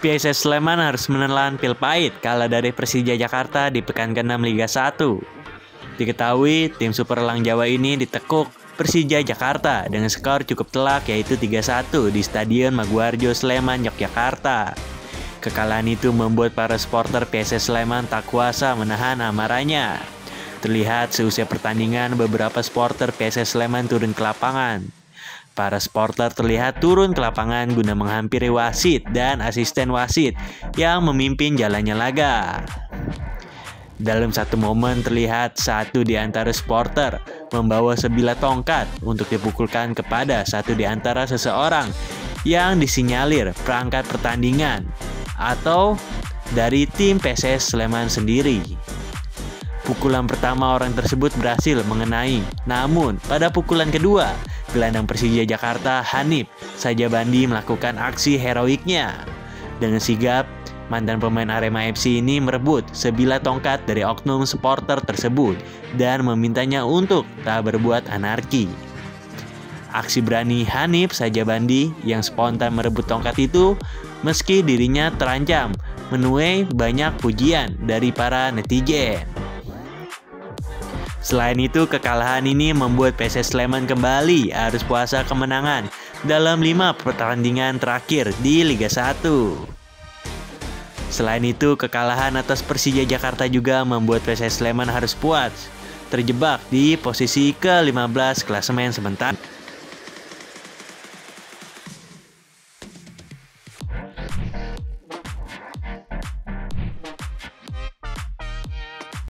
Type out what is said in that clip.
PSS Sleman harus menelan pil pahit kalah dari Persija Jakarta di pekan ke-6 Liga 1. Diketahui, tim Super Elang Jawa ini ditekuk Persija Jakarta dengan skor cukup telak yaitu 3-1 di Stadion Maguarjo Sleman, Yogyakarta. Kekalahan itu membuat para supporter PSS Sleman tak kuasa menahan amarahnya. Terlihat seusai pertandingan beberapa supporter PSS Sleman turun ke lapangan Para supporter terlihat turun ke lapangan guna menghampiri wasit dan asisten wasit yang memimpin jalannya laga. Dalam satu momen terlihat satu di antara supporter membawa sebilah tongkat untuk dipukulkan kepada satu di antara seseorang yang disinyalir perangkat pertandingan atau dari tim PSS Sleman sendiri. Pukulan pertama orang tersebut berhasil mengenai, namun pada pukulan kedua, gelandang Persija Jakarta Hanif saja Bandi melakukan aksi heroiknya. Dengan sigap, Mantan pemain Arema FC ini merebut sebilah tongkat dari oknum supporter tersebut dan memintanya untuk tak berbuat anarki. Aksi berani Hanif saja Bandi yang spontan merebut tongkat itu meski dirinya terancam menuai banyak pujian dari para netizen. Selain itu, kekalahan ini membuat PSS Sleman kembali harus puasa kemenangan dalam lima pertandingan terakhir di Liga 1. Selain itu, kekalahan atas Persija Jakarta juga membuat PSS Sleman harus puas terjebak di posisi ke-15 klasemen sementara.